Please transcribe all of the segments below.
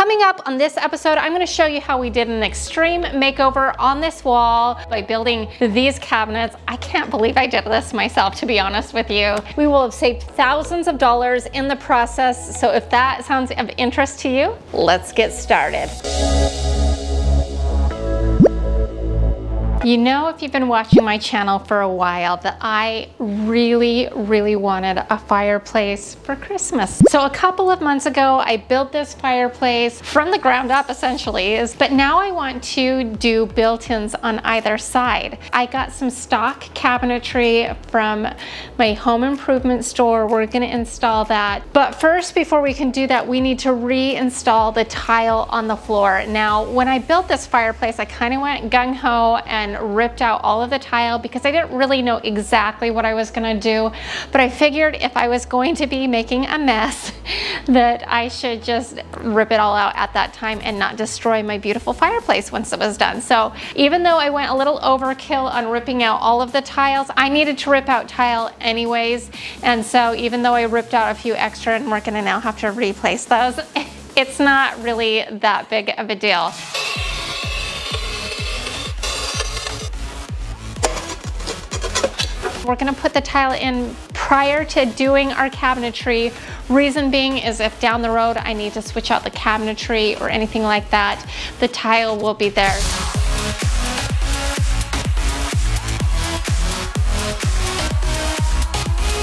Coming up on this episode, I'm gonna show you how we did an extreme makeover on this wall by building these cabinets. I can't believe I did this myself, to be honest with you. We will have saved thousands of dollars in the process, so if that sounds of interest to you, let's get started. You know, if you've been watching my channel for a while, that I really, really wanted a fireplace for Christmas. So a couple of months ago, I built this fireplace from the ground up, essentially, but now I want to do built-ins on either side. I got some stock cabinetry from my home improvement store. We're gonna install that. But first, before we can do that, we need to reinstall the tile on the floor. Now, when I built this fireplace, I kind of went gung-ho and and ripped out all of the tile because I didn't really know exactly what I was gonna do. But I figured if I was going to be making a mess, that I should just rip it all out at that time and not destroy my beautiful fireplace once it was done. So even though I went a little overkill on ripping out all of the tiles, I needed to rip out tile anyways. And so even though I ripped out a few extra and we're gonna now have to replace those, it's not really that big of a deal. We're gonna put the tile in prior to doing our cabinetry. Reason being is if down the road I need to switch out the cabinetry or anything like that, the tile will be there.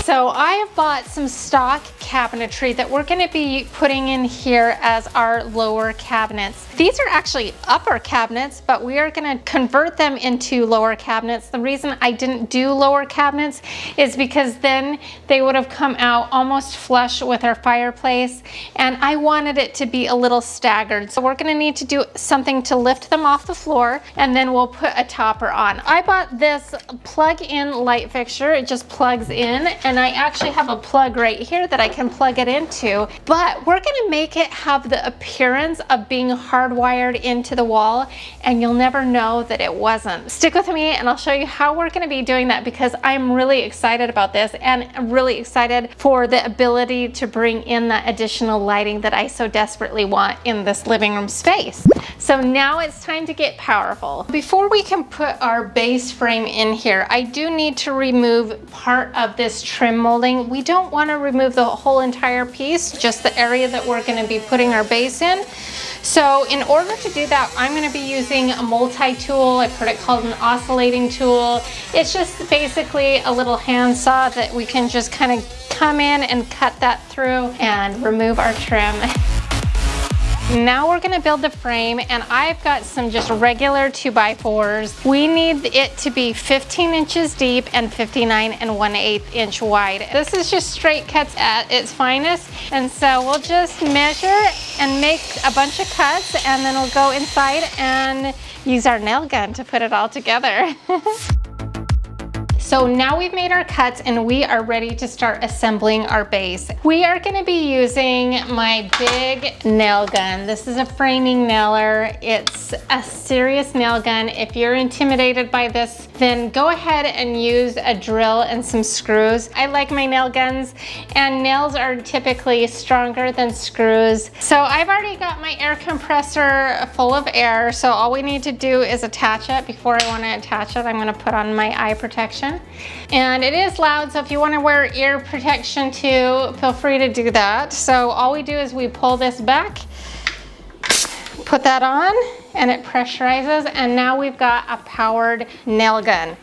So I have bought some stock cabinetry that we're gonna be putting in here as our lower cabinets. These are actually upper cabinets, but we are gonna convert them into lower cabinets. The reason I didn't do lower cabinets is because then they would have come out almost flush with our fireplace, and I wanted it to be a little staggered. So we're gonna need to do something to lift them off the floor, and then we'll put a topper on. I bought this plug-in light fixture. It just plugs in, and I actually have a plug right here that I can plug it into, but we're gonna make it have the appearance of being hardwired into the wall and you'll never know that it wasn't. Stick with me and I'll show you how we're gonna be doing that because I'm really excited about this and I'm really excited for the ability to bring in that additional lighting that I so desperately want in this living room space. So now it's time to get powerful. Before we can put our base frame in here, I do need to remove part of this trim molding. We don't wanna remove the whole whole entire piece, just the area that we're gonna be putting our base in. So in order to do that, I'm gonna be using a multi-tool. I've heard it called an oscillating tool. It's just basically a little hand saw that we can just kind of come in and cut that through and remove our trim. Now we're gonna build the frame and I've got some just regular two by fours. We need it to be 15 inches deep and 59 and 1 8 inch wide. This is just straight cuts at its finest. And so we'll just measure and make a bunch of cuts and then we'll go inside and use our nail gun to put it all together. So now we've made our cuts and we are ready to start assembling our base. We are gonna be using my big nail gun. This is a framing nailer. It's a serious nail gun. If you're intimidated by this, then go ahead and use a drill and some screws. I like my nail guns and nails are typically stronger than screws. So I've already got my air compressor full of air. So all we need to do is attach it. Before I wanna attach it, I'm gonna put on my eye protection. And it is loud, so if you wanna wear ear protection too, feel free to do that. So all we do is we pull this back, put that on, and it pressurizes, and now we've got a powered nail gun.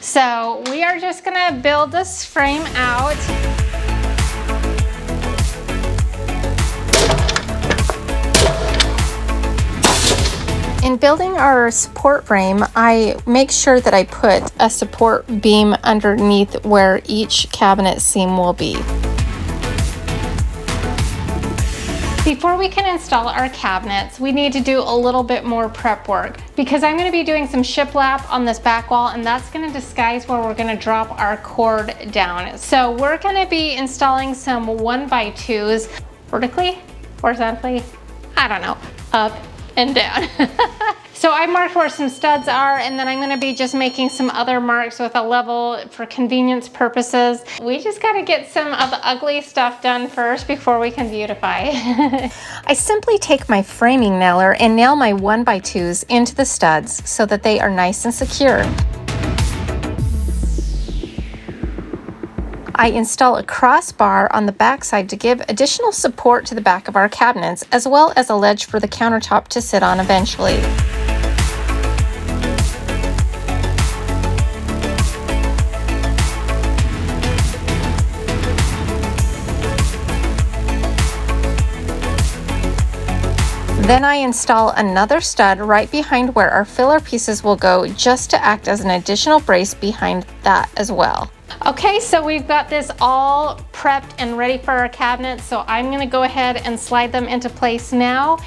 So we are just gonna build this frame out. In building our support frame, I make sure that I put a support beam underneath where each cabinet seam will be. Before we can install our cabinets, we need to do a little bit more prep work because I'm gonna be doing some shiplap on this back wall and that's gonna disguise where we're gonna drop our cord down. So we're gonna be installing some one by twos vertically, horizontally, I don't know, up and down. So I marked where some studs are and then I'm gonna be just making some other marks with a level for convenience purposes. We just gotta get some of the ugly stuff done first before we can beautify. I simply take my framing nailer and nail my one by twos into the studs so that they are nice and secure. I install a crossbar on the backside to give additional support to the back of our cabinets, as well as a ledge for the countertop to sit on eventually. Then I install another stud right behind where our filler pieces will go just to act as an additional brace behind that as well. Okay, so we've got this all prepped and ready for our cabinets. So I'm gonna go ahead and slide them into place now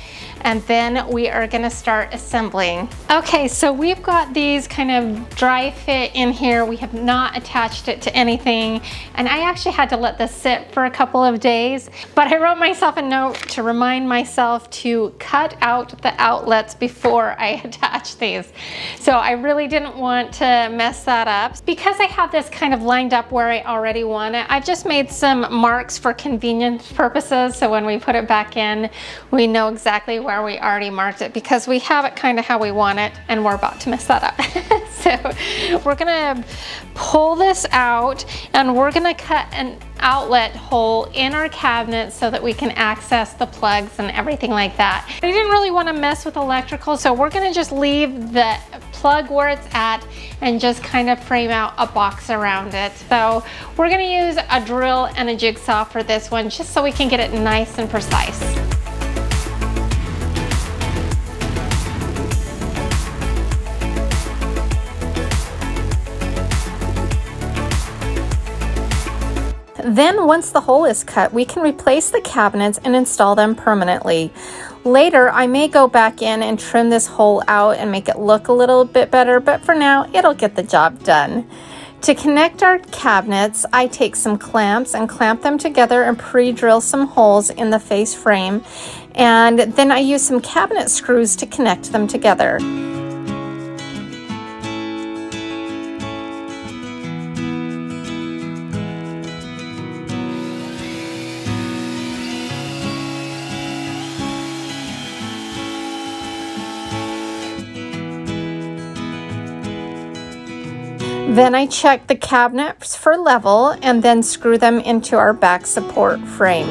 and then we are gonna start assembling. Okay, so we've got these kind of dry fit in here. We have not attached it to anything, and I actually had to let this sit for a couple of days, but I wrote myself a note to remind myself to cut out the outlets before I attach these. So I really didn't want to mess that up. Because I have this kind of lined up where I already want it, I've just made some marks for convenience purposes, so when we put it back in, we know exactly where we already marked it because we have it kind of how we want it and we're about to mess that up. so we're gonna pull this out and we're gonna cut an outlet hole in our cabinet so that we can access the plugs and everything like that. I didn't really want to mess with electrical so we're going to just leave the plug where it's at and just kind of frame out a box around it. So we're going to use a drill and a jigsaw for this one just so we can get it nice and precise. Then once the hole is cut, we can replace the cabinets and install them permanently. Later, I may go back in and trim this hole out and make it look a little bit better, but for now, it'll get the job done. To connect our cabinets, I take some clamps and clamp them together and pre-drill some holes in the face frame. And then I use some cabinet screws to connect them together. Then I check the cabinets for level and then screw them into our back support frame.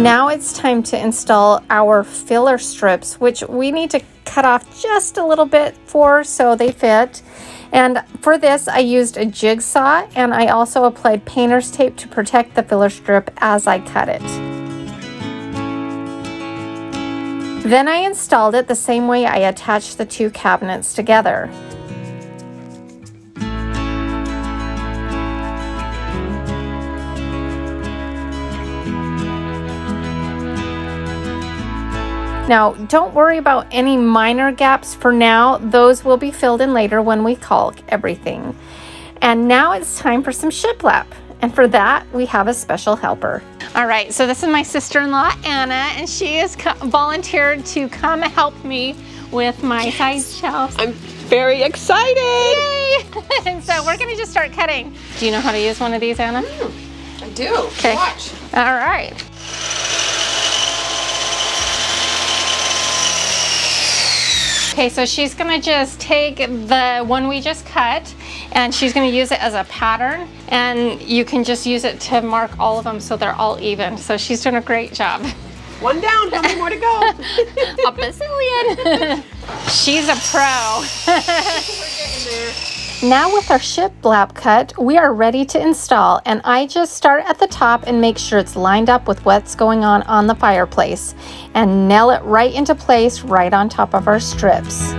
Now it's time to install our filler strips, which we need to cut off just a little bit for so they fit. And for this, I used a jigsaw and I also applied painter's tape to protect the filler strip as I cut it. Then I installed it the same way I attached the two cabinets together. Now, don't worry about any minor gaps for now. Those will be filled in later when we caulk everything. And now it's time for some shiplap. And for that, we have a special helper. All right, so this is my sister-in-law, Anna, and she has volunteered to come help me with my yes. side shelves. I'm very excited. Yay! and so we're gonna just start cutting. Do you know how to use one of these, Anna? Mm, I do, okay. watch. All right. Okay, so she's gonna just take the one we just cut and she's gonna use it as a pattern and you can just use it to mark all of them so they're all even. So she's doing a great job. One down, how many more to go? a bazillion. she's a pro. Now with our shiplap cut, we are ready to install and I just start at the top and make sure it's lined up with what's going on on the fireplace and nail it right into place right on top of our strips.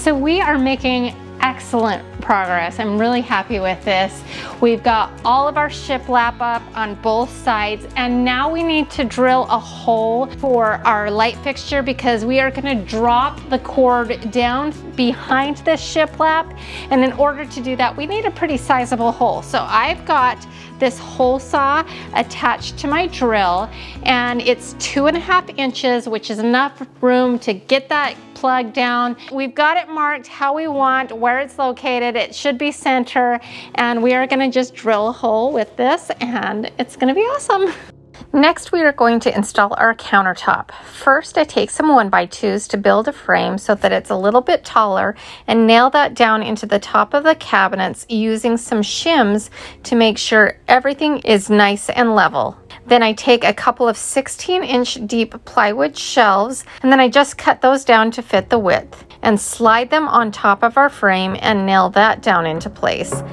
So we are making excellent progress. I'm really happy with this. We've got all of our shiplap up on both sides and now we need to drill a hole for our light fixture because we are gonna drop the cord down behind this shiplap and in order to do that we need a pretty sizable hole. So I've got this hole saw attached to my drill and it's two and a half inches which is enough room to get that plug down. We've got it marked how we want, where it's located. It should be center and we are gonna just drill a hole with this and it's gonna be awesome. Next, we are going to install our countertop. First, I take some 1x2s to build a frame so that it's a little bit taller and nail that down into the top of the cabinets using some shims to make sure everything is nice and level. Then I take a couple of 16 inch deep plywood shelves and then I just cut those down to fit the width and slide them on top of our frame and nail that down into place.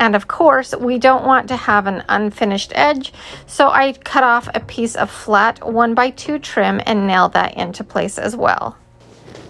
And of course, we don't want to have an unfinished edge, so I cut off a piece of flat 1 by 2 trim and nail that into place as well.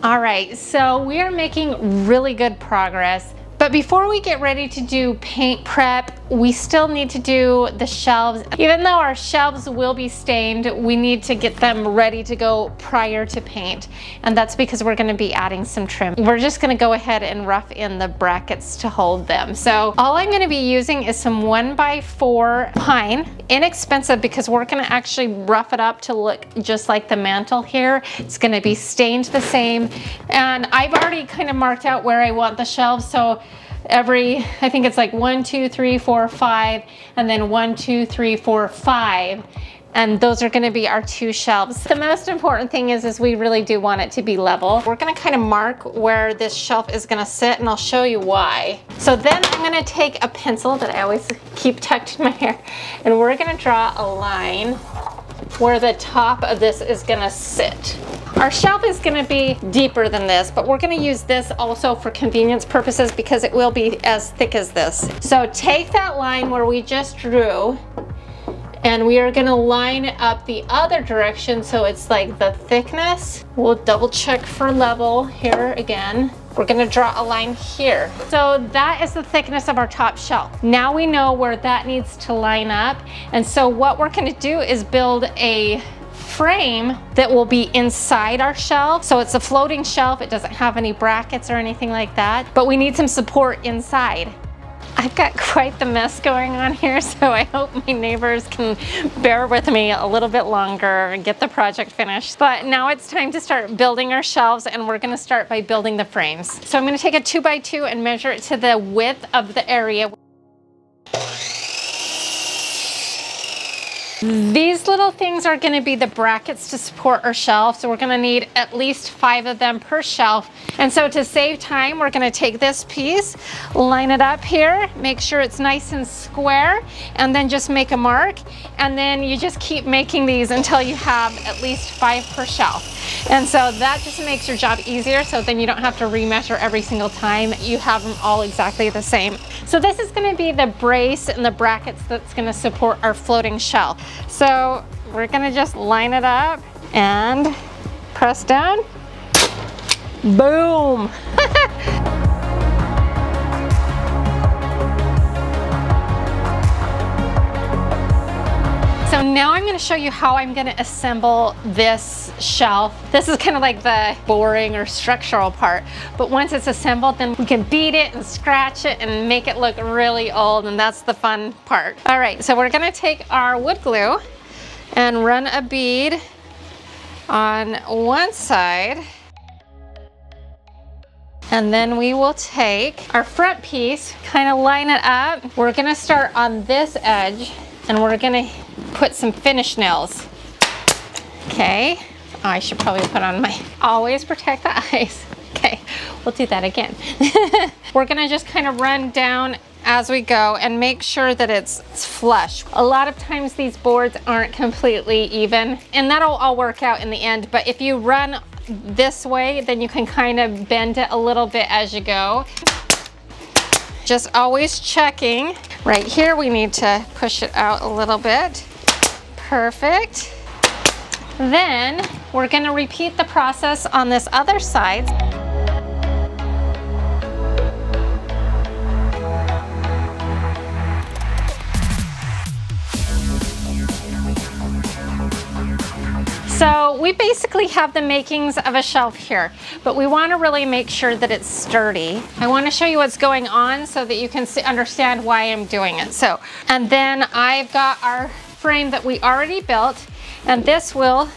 All right, so we are making really good progress. But before we get ready to do paint prep, we still need to do the shelves. Even though our shelves will be stained, we need to get them ready to go prior to paint. And that's because we're gonna be adding some trim. We're just gonna go ahead and rough in the brackets to hold them. So all I'm gonna be using is some one by four pine, inexpensive because we're gonna actually rough it up to look just like the mantel here. It's gonna be stained the same. And I've already kind of marked out where I want the shelves. So every, I think it's like one, two, three, four, five, and then one, two, three, four, five. And those are gonna be our two shelves. The most important thing is, is we really do want it to be level. We're gonna kind of mark where this shelf is gonna sit and I'll show you why. So then I'm gonna take a pencil that I always keep tucked in my hair and we're gonna draw a line where the top of this is gonna sit. Our shelf is gonna be deeper than this, but we're gonna use this also for convenience purposes because it will be as thick as this. So take that line where we just drew and we are gonna line up the other direction so it's like the thickness. We'll double check for level here again. We're gonna draw a line here. So that is the thickness of our top shelf. Now we know where that needs to line up. And so what we're gonna do is build a frame that will be inside our shelf. So it's a floating shelf. It doesn't have any brackets or anything like that, but we need some support inside. I've got quite the mess going on here, so I hope my neighbors can bear with me a little bit longer and get the project finished. But now it's time to start building our shelves and we're gonna start by building the frames. So I'm gonna take a two by two and measure it to the width of the area. These little things are gonna be the brackets to support our shelf. So we're gonna need at least five of them per shelf. And so to save time, we're gonna take this piece, line it up here, make sure it's nice and square, and then just make a mark. And then you just keep making these until you have at least five per shelf. And so that just makes your job easier. So then you don't have to remeasure every single time. You have them all exactly the same. So this is gonna be the brace and the brackets that's gonna support our floating shelf. So we're gonna just line it up and press down. Boom. So now I'm gonna show you how I'm gonna assemble this shelf. This is kind of like the boring or structural part, but once it's assembled, then we can beat it and scratch it and make it look really old, and that's the fun part. All right, so we're gonna take our wood glue and run a bead on one side. And then we will take our front piece, kind of line it up. We're gonna start on this edge and we're gonna put some finish nails. Okay, I should probably put on my, always protect the eyes. Okay, we'll do that again. we're gonna just kind of run down as we go and make sure that it's, it's, flush. A lot of times these boards aren't completely even and that'll all work out in the end. But if you run this way, then you can kind of bend it a little bit as you go. Just always checking. Right here, we need to push it out a little bit. Perfect. Then we're gonna repeat the process on this other side. So we basically have the makings of a shelf here, but we wanna really make sure that it's sturdy. I wanna show you what's going on so that you can see, understand why I'm doing it. So, and then I've got our frame that we already built, and this will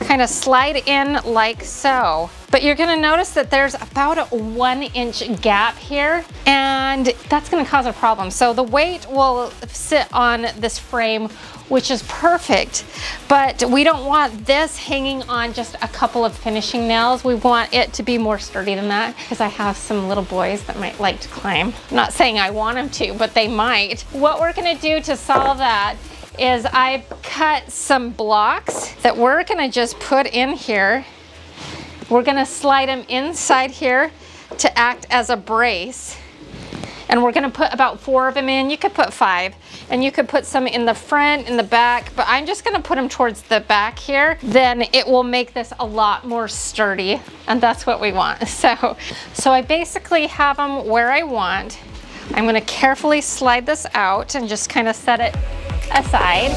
kind of slide in like so. But you're gonna notice that there's about a one inch gap here and that's gonna cause a problem. So the weight will sit on this frame which is perfect. But we don't want this hanging on just a couple of finishing nails. We want it to be more sturdy than that because I have some little boys that might like to climb. I'm not saying I want them to, but they might. What we're gonna do to solve that is I've cut some blocks that we're gonna just put in here. We're gonna slide them inside here to act as a brace. And we're gonna put about four of them in. You could put five. And you could put some in the front, in the back, but I'm just gonna put them towards the back here. Then it will make this a lot more sturdy. And that's what we want. So, so I basically have them where I want. I'm gonna carefully slide this out and just kind of set it aside.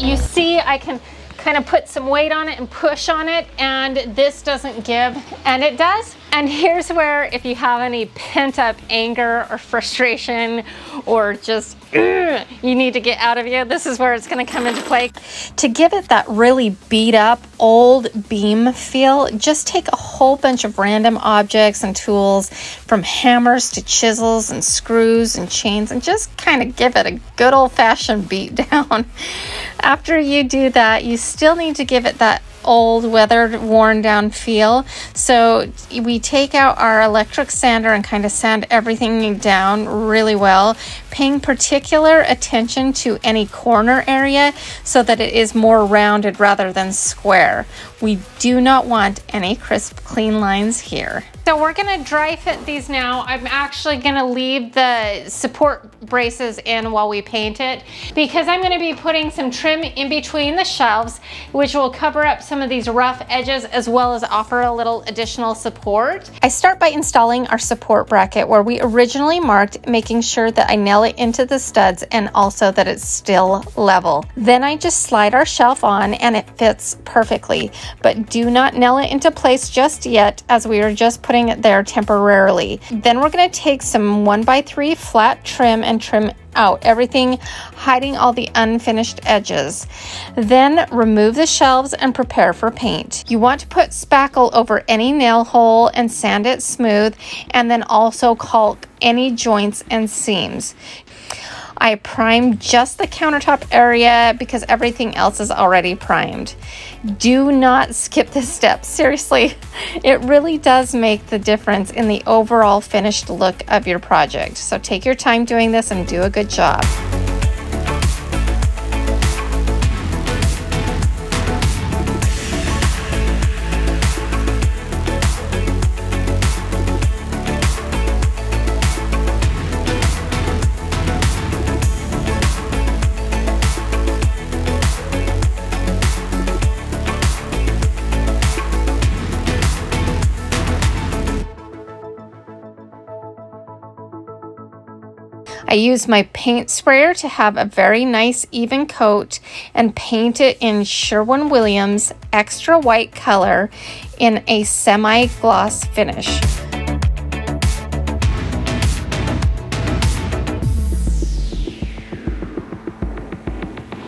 You see I can kind of put some weight on it and push on it and this doesn't give and it does and here's where if you have any pent up anger or frustration or just you need to get out of you, this is where it's gonna come into play. To give it that really beat up old beam feel, just take a whole bunch of random objects and tools from hammers to chisels and screws and chains and just kind of give it a good old fashioned beat down. After you do that, you still need to give it that old, weathered, worn down feel. So we take out our electric sander and kind of sand everything down really well, paying particular attention to any corner area so that it is more rounded rather than square. We do not want any crisp, clean lines here. So we're gonna dry fit these now. I'm actually gonna leave the support braces in while we paint it because I'm gonna be putting some trim in between the shelves, which will cover up some of these rough edges as well as offer a little additional support. I start by installing our support bracket where we originally marked, making sure that I nail it into the studs and also that it's still level. Then I just slide our shelf on and it fits perfectly, but do not nail it into place just yet as we are just putting it there temporarily. Then we're going to take some 1x3 flat trim and trim out everything, hiding all the unfinished edges. Then remove the shelves and prepare for paint. You want to put spackle over any nail hole and sand it smooth, and then also caulk any joints and seams. I primed just the countertop area because everything else is already primed. Do not skip this step. Seriously, it really does make the difference in the overall finished look of your project. So take your time doing this and do a good job. I use my paint sprayer to have a very nice even coat and paint it in Sherwin-Williams extra white color in a semi-gloss finish.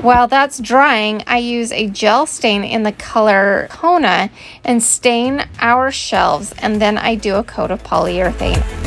While that's drying, I use a gel stain in the color Kona and stain our shelves and then I do a coat of polyurethane.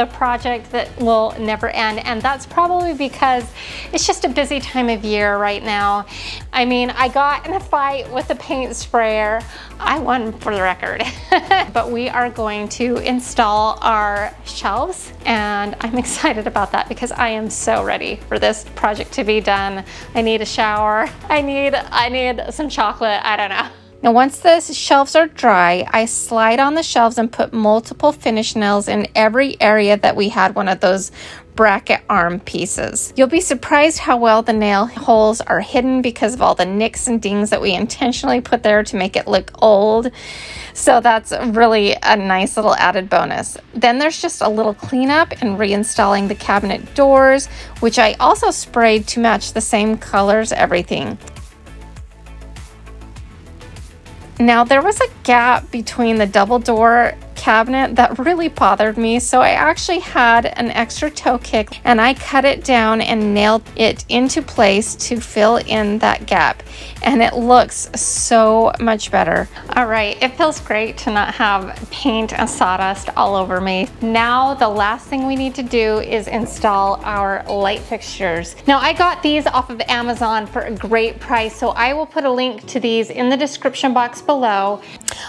The project that will never end. And that's probably because it's just a busy time of year right now. I mean, I got in a fight with a paint sprayer. I won for the record. but we are going to install our shelves and I'm excited about that because I am so ready for this project to be done. I need a shower. I need, I need some chocolate. I don't know. Now once the shelves are dry, I slide on the shelves and put multiple finish nails in every area that we had one of those bracket arm pieces. You'll be surprised how well the nail holes are hidden because of all the nicks and dings that we intentionally put there to make it look old. So that's really a nice little added bonus. Then there's just a little cleanup and reinstalling the cabinet doors, which I also sprayed to match the same colors everything. Now there was a gap between the double door cabinet that really bothered me. So I actually had an extra toe kick and I cut it down and nailed it into place to fill in that gap. And it looks so much better. All right, it feels great to not have paint and sawdust all over me. Now the last thing we need to do is install our light fixtures. Now I got these off of Amazon for a great price, so I will put a link to these in the description box below.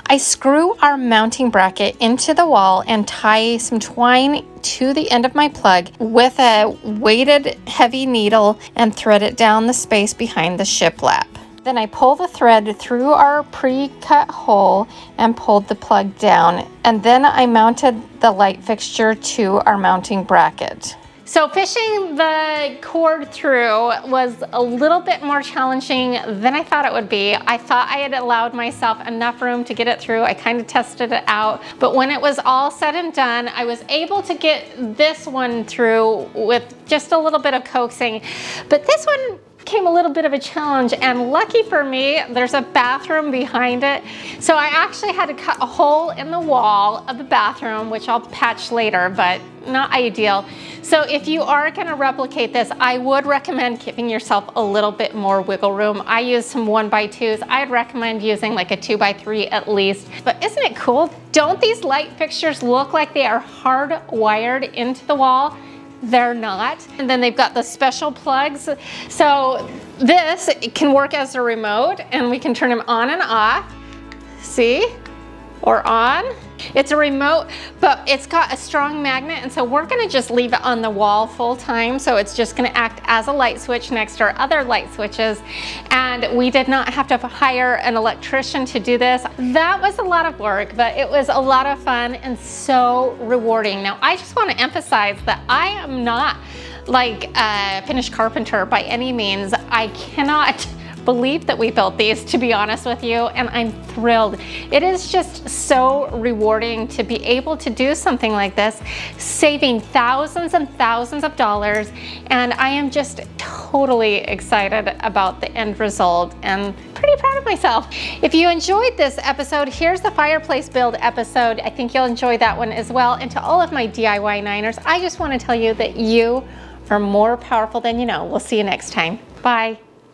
I screw our mounting bracket into the wall and tie some twine to the end of my plug with a weighted heavy needle and thread it down the space behind the shiplap. Then I pull the thread through our pre-cut hole and pulled the plug down and then I mounted the light fixture to our mounting bracket. So fishing the cord through was a little bit more challenging than I thought it would be. I thought I had allowed myself enough room to get it through. I kind of tested it out, but when it was all said and done, I was able to get this one through with just a little bit of coaxing. But this one came a little bit of a challenge and lucky for me, there's a bathroom behind it. So I actually had to cut a hole in the wall of the bathroom, which I'll patch later, but not ideal. So if you are gonna replicate this, I would recommend giving yourself a little bit more wiggle room. I use some one by twos. I'd recommend using like a two by three at least. But isn't it cool? Don't these light fixtures look like they are hardwired into the wall? They're not. And then they've got the special plugs. So this can work as a remote and we can turn them on and off. See? Or on. It's a remote, but it's got a strong magnet, and so we're gonna just leave it on the wall full time, so it's just gonna act as a light switch next to our other light switches. And we did not have to hire an electrician to do this. That was a lot of work, but it was a lot of fun and so rewarding. Now, I just wanna emphasize that I am not like a finished carpenter by any means. I cannot believe that we built these, to be honest with you, and I'm thrilled. It is just so rewarding to be able to do something like this, saving thousands and thousands of dollars, and I am just totally excited about the end result and pretty proud of myself. If you enjoyed this episode, here's the fireplace build episode. I think you'll enjoy that one as well. And to all of my DIY Niners, I just want to tell you that you are more powerful than you know. We'll see you next time. Bye.